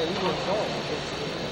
でいいでしょう。